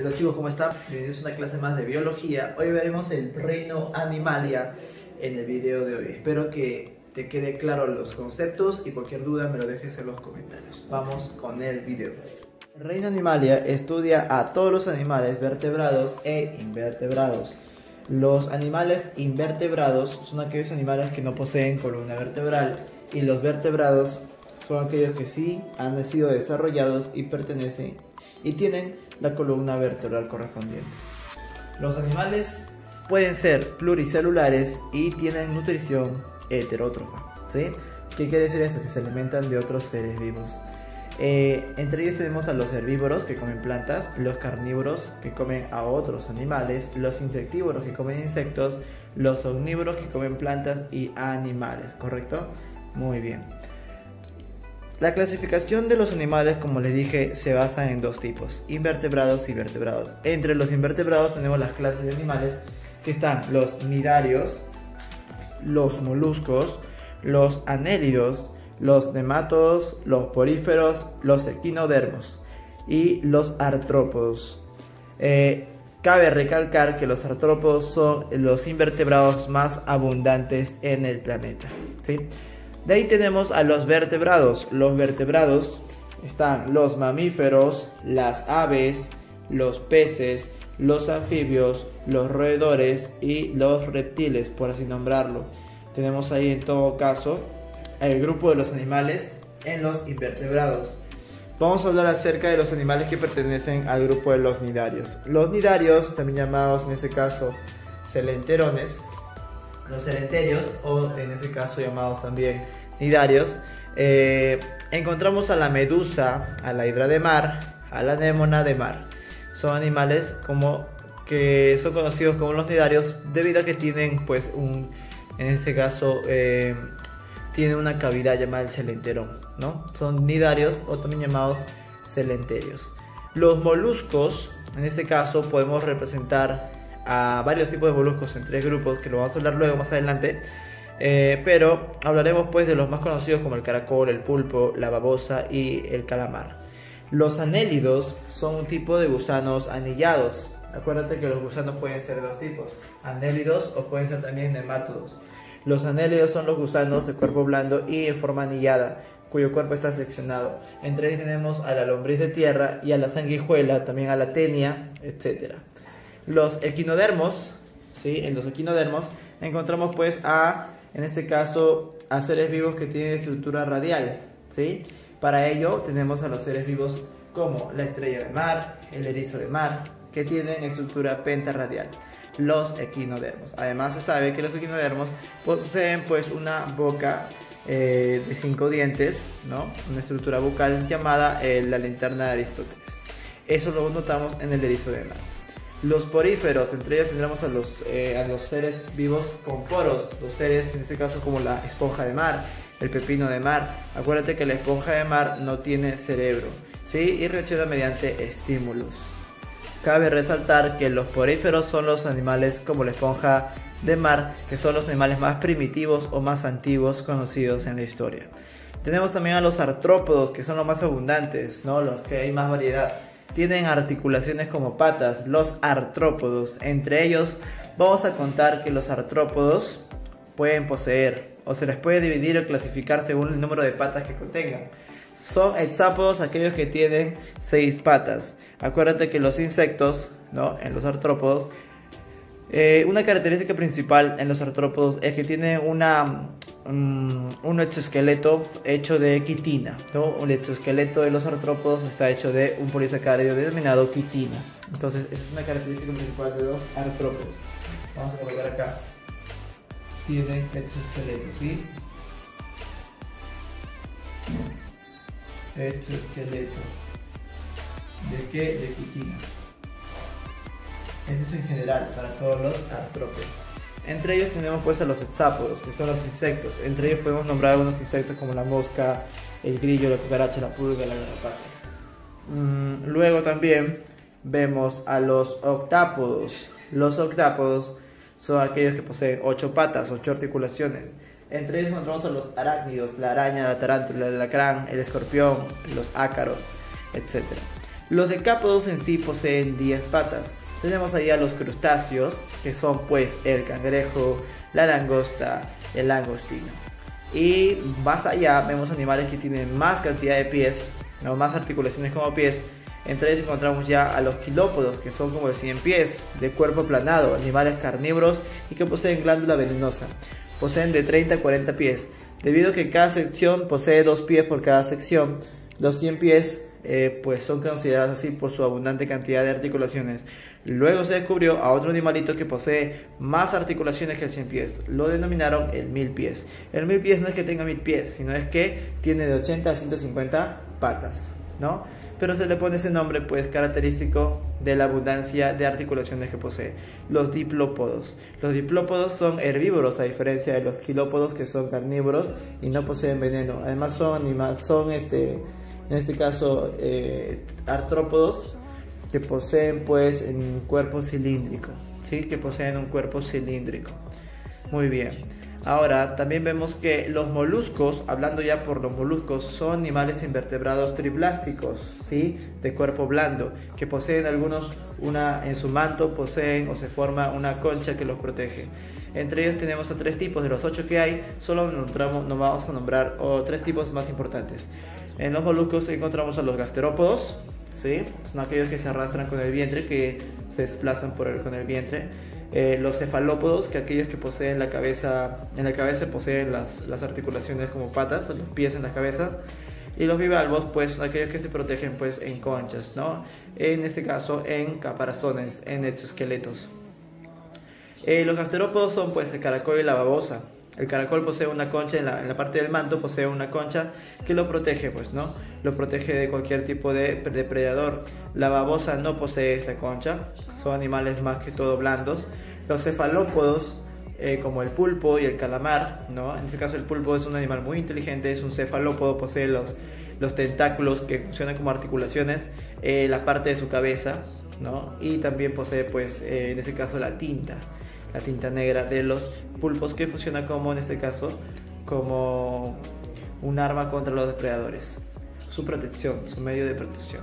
¿Qué tal chicos? ¿Cómo están? Bienvenidos a una clase más de biología. Hoy veremos el reino Animalia en el video de hoy. Espero que te quede claro los conceptos y cualquier duda me lo dejes en los comentarios. Vamos con el video. Reino Animalia estudia a todos los animales vertebrados e invertebrados. Los animales invertebrados son aquellos animales que no poseen columna vertebral y los vertebrados son aquellos que sí han sido desarrollados y pertenecen y tienen la columna vertebral correspondiente. Los animales pueden ser pluricelulares y tienen nutrición heterótrofa. ¿sí? ¿Qué quiere decir esto? Que se alimentan de otros seres vivos. Eh, entre ellos tenemos a los herbívoros que comen plantas, los carnívoros que comen a otros animales, los insectívoros que comen insectos, los omnívoros que comen plantas y animales, ¿correcto? Muy bien. La clasificación de los animales, como les dije, se basa en dos tipos, invertebrados y vertebrados. Entre los invertebrados tenemos las clases de animales que están los nidarios, los moluscos, los anélidos, los nematodos, los poríferos, los equinodermos y los artrópodos. Eh, cabe recalcar que los artrópodos son los invertebrados más abundantes en el planeta. ¿sí? De ahí tenemos a los vertebrados. Los vertebrados están los mamíferos, las aves, los peces, los anfibios, los roedores y los reptiles, por así nombrarlo. Tenemos ahí en todo caso el grupo de los animales en los invertebrados. Vamos a hablar acerca de los animales que pertenecen al grupo de los nidarios. Los nidarios, también llamados en este caso celenterones, los celenterios, o en este caso llamados también nidarios, eh, encontramos a la medusa, a la hidra de mar, a la anémona de mar. Son animales como que son conocidos como los nidarios debido a que tienen pues en este caso, eh, una cavidad llamada el celenterón, ¿no? Son nidarios o también llamados celenterios. Los moluscos, en este caso podemos representar a varios tipos de moluscos en tres grupos, que lo vamos a hablar luego más adelante. Eh, pero hablaremos pues de los más conocidos como el caracol, el pulpo, la babosa y el calamar. Los anélidos son un tipo de gusanos anillados. Acuérdate que los gusanos pueden ser de dos tipos, anélidos o pueden ser también nemátodos. Los anélidos son los gusanos de cuerpo blando y en forma anillada, cuyo cuerpo está seccionado. Entre ellos tenemos a la lombriz de tierra y a la sanguijuela, también a la tenia, etc. Los equinodermos, ¿sí? en los equinodermos encontramos pues a, en este caso, a seres vivos que tienen estructura radial. ¿sí? Para ello tenemos a los seres vivos como la estrella de mar, el erizo de mar, que tienen estructura pentarradial. Los equinodermos. Además se sabe que los equinodermos poseen pues una boca eh, de cinco dientes, ¿no? Una estructura bucal llamada eh, la linterna de Aristóteles. Eso lo notamos en el erizo de mar. Los poríferos, entre ellos tendremos a los, eh, a los seres vivos con poros, los seres en este caso como la esponja de mar, el pepino de mar. Acuérdate que la esponja de mar no tiene cerebro, ¿sí? Y reacciona mediante estímulos. Cabe resaltar que los poríferos son los animales como la esponja de mar, que son los animales más primitivos o más antiguos conocidos en la historia. Tenemos también a los artrópodos, que son los más abundantes, ¿no? Los que hay más variedad tienen articulaciones como patas, los artrópodos. Entre ellos vamos a contar que los artrópodos pueden poseer o se les puede dividir o clasificar según el número de patas que contengan. Son hexápodos aquellos que tienen seis patas. Acuérdate que los insectos, ¿no? en los artrópodos, eh, una característica principal en los artrópodos es que tienen una, un exoesqueleto hecho de quitina. ¿no? El exoesqueleto de los artrópodos está hecho de un polisacárido denominado quitina. Entonces, esa es una característica principal de los artrópodos. Vamos a colocar acá. Tienen exoesqueleto, ¿sí? Exoesqueleto. ¿De qué? De quitina. Eso es en general para todos los artrópodos. Entre ellos tenemos pues a los hexápodos, que son los insectos. Entre ellos podemos nombrar algunos insectos como la mosca, el grillo, la cucaracha, la pulga, la garrapata. Mm, luego también vemos a los octápodos. Los octápodos son aquellos que poseen ocho patas, ocho articulaciones. Entre ellos encontramos a los arácnidos, la araña, la tarántula, el alacrán, el escorpión, los ácaros, etc. Los decápodos en sí poseen 10 patas. Tenemos ahí a los crustáceos, que son pues el cangrejo, la langosta, el langostino. Y más allá vemos animales que tienen más cantidad de pies, no más articulaciones como pies. Entre ellos encontramos ya a los quilópodos, que son como de 100 pies, de cuerpo planado, animales carnívoros y que poseen glándula venenosa. Poseen de 30 a 40 pies. Debido a que cada sección posee dos pies por cada sección, los 100 pies eh, pues son considerados así por su abundante cantidad de articulaciones. Luego se descubrió a otro animalito que posee más articulaciones que el 100 pies. Lo denominaron el mil pies. El mil pies no es que tenga mil pies, sino es que tiene de 80 a 150 patas, ¿no? Pero se le pone ese nombre pues característico de la abundancia de articulaciones que posee. Los diplópodos. Los diplópodos son herbívoros a diferencia de los quilópodos que son carnívoros y no poseen veneno. Además son animales, son este, en este caso eh, artrópodos que poseen pues un cuerpo cilíndrico, ¿sí? que poseen un cuerpo cilíndrico. Muy bien. Ahora también vemos que los moluscos, hablando ya por los moluscos, son animales invertebrados triplásticos, ¿sí? de cuerpo blando, que poseen algunos una en su manto poseen o se forma una concha que los protege. Entre ellos tenemos a tres tipos, de los ocho que hay, solo nos, nos vamos a nombrar o tres tipos más importantes. En los moluscos encontramos a los gasterópodos, ¿sí? Son aquellos que se arrastran con el vientre, que se desplazan por el, con el vientre. Eh, los cefalópodos, que aquellos que poseen la cabeza, en la cabeza poseen las, las articulaciones como patas, los pies en las cabezas. Y los bivalvos, pues aquellos que se protegen pues en conchas, ¿no? En este caso en caparazones, en exoesqueletos. Eh, los gasterópodos son pues el caracol y la babosa. El caracol posee una concha en la, parte del manto, posee una concha que lo protege, pues, ¿no? Lo protege de cualquier tipo de depredador. La babosa no posee esta concha, son animales más que todo blandos. Los cefalópodos, eh, como el pulpo y el calamar, ¿no? En este caso el pulpo es un animal muy inteligente, es un cefalópodo, posee los, los tentáculos que funcionan como articulaciones, eh, la parte de su cabeza, ¿no? Y también posee, pues, eh, en ese caso la tinta la tinta negra de los pulpos que funciona como en este caso como un arma contra los depredadores. Su protección, su medio de protección.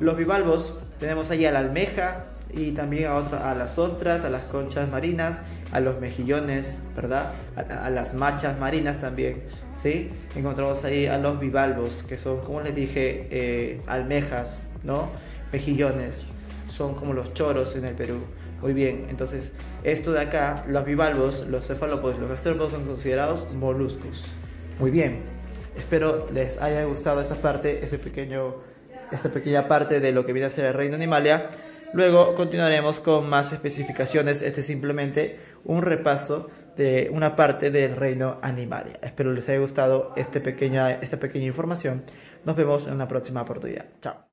Los bivalvos tenemos ahí a la almeja y también a, a las ostras, a las conchas marinas, a los mejillones, ¿verdad? A, las machas marinas también, ¿sí? Encontramos ahí a los bivalvos, que son, como les dije, eh, almejas, ¿no? Mejillones, son como los choros en el Perú. Muy bien, entonces esto de acá, los bivalvos, los cefalópodos, los gastrópodos son considerados moluscos. Muy bien, espero les haya gustado esta parte, este pequeño, esta pequeña parte de lo que viene a ser el reino animalia. Luego continuaremos con más especificaciones. Este es simplemente un repaso de una parte del reino animalia. Espero les haya gustado este pequeña, esta pequeña información. Nos vemos en una próxima oportunidad. Chao.